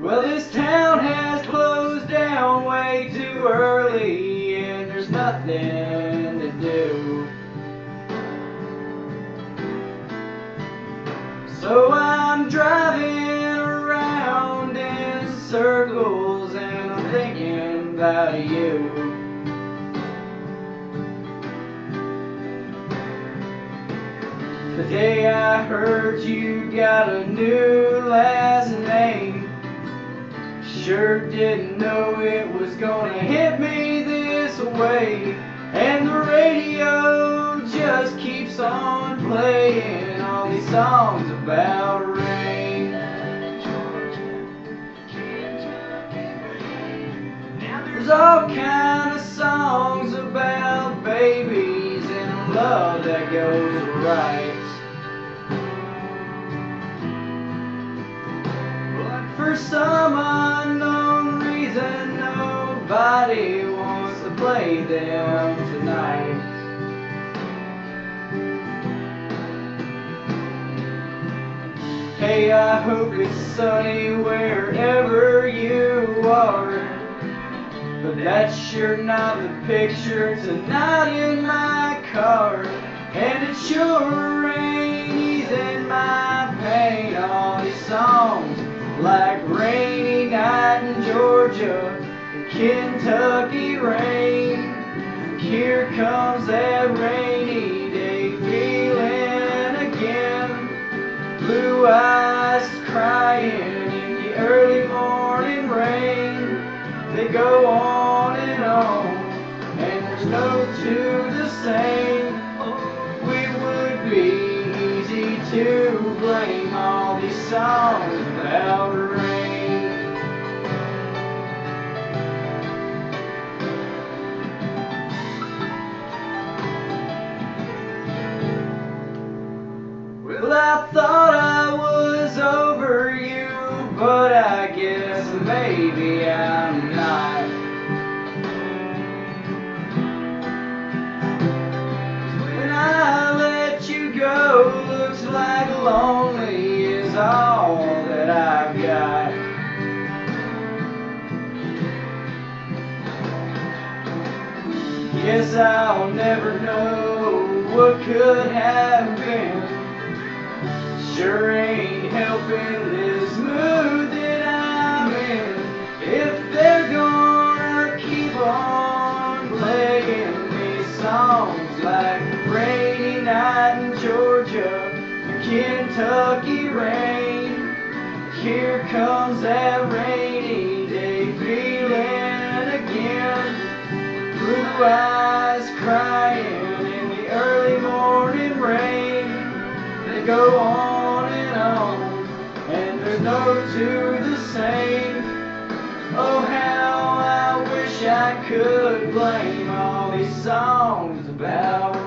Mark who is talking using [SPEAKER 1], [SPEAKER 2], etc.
[SPEAKER 1] Well, this town has closed down way too early, and there's nothing to do. So I'm driving around in circles, and I'm thinking about you. The day I heard you got a new last name, sure didn't know it was gonna hit me this way. And the radio just keeps on playing all these songs about rain. There's all kind of songs about babies and love that goes right. For some reason, nobody wants to play them tonight. Hey, I hope it's sunny wherever you are. But that's sure not the picture tonight in my car. And it sure ain't easing my pain. All these songs like Rainy Night in Georgia, Kentucky Rain. Here comes that rainy day feeling again. Blue eyes crying in the early morning rain. They go on and on, and there's no two the same. It would be easy to blame all these songs about maybe I'm not. When I let you go, looks like lonely is all that I've got. Guess I'll never know what could have been. Sure ain't helping this mood Kentucky Rain, here comes that rainy day feeling again. Blue eyes crying in the early morning rain. They go on and on, and there's no two the same. Oh, how I wish I could blame all these songs about